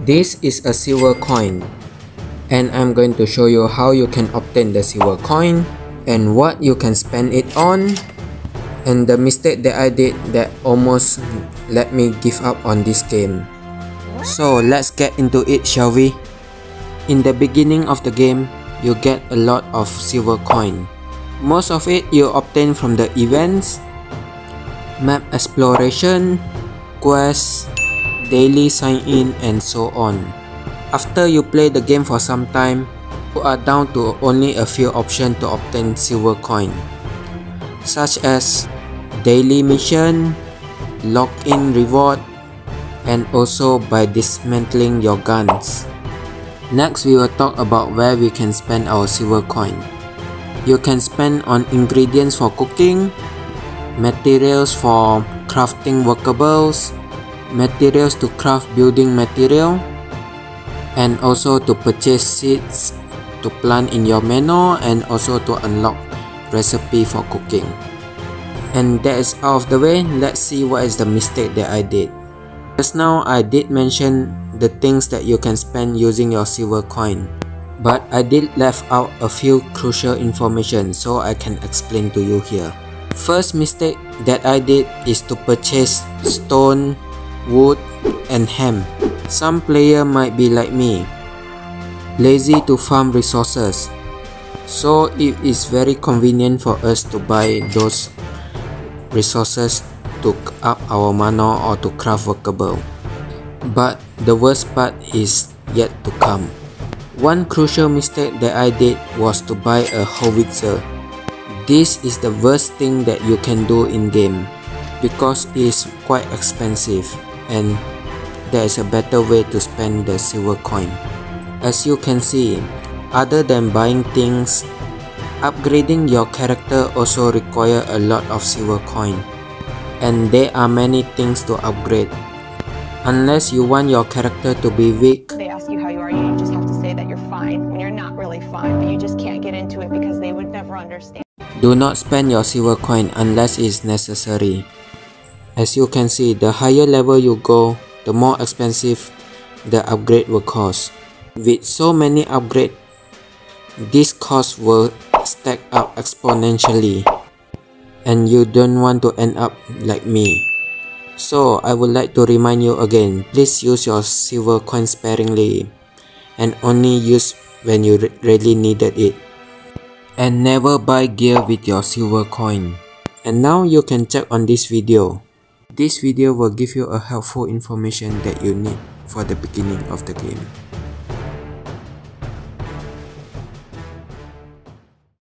This is a silver coin and I'm going to show you how you can obtain the silver coin and what you can spend it on and the mistake that I did that almost let me give up on this game. So let's get into it shall we? In the beginning of the game, you get a lot of silver coin. Most of it you obtain from the events, map exploration, quests, daily sign in and so on. After you play the game for some time, you are down to only a few options to obtain silver coin, such as daily mission, login reward, and also by dismantling your guns. Next, we will talk about where we can spend our silver coin. You can spend on ingredients for cooking, materials for crafting workables, materials to craft building material, and also to purchase seeds to plant in your manor and also to unlock recipe for cooking. And that is out of the way, let's see what is the mistake that I did. Just now I did mention the things that you can spend using your silver coin. But I did left out a few crucial information so I can explain to you here. First mistake that I did is to purchase stone, wood, and ham. Some player might be like me, lazy to farm resources. So it is very convenient for us to buy those resources to up our manor or to craft workable. But the worst part is yet to come. One crucial mistake that I did was to buy a howitzer. This is the worst thing that you can do in game because it is quite expensive and there is a better way to spend the silver coin. As you can see, other than buying things, upgrading your character also require a lot of silver coin and there are many things to upgrade. Unless you want your character to be weak, they ask you how you are, you just have to say that you're fine when you're not really fine, but you just can't get into it because they would never understand. Do not spend your silver coin unless it is necessary. As you can see, the higher level you go, the more expensive the upgrade will cost. With so many upgrades, this cost will stack up exponentially and you don't want to end up like me. So I would like to remind you again, please use your silver coin sparingly and only use when you really needed it. And never buy gear with your silver coin. And now you can check on this video. This video will give you a helpful information that you need for the beginning of the game.